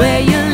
where you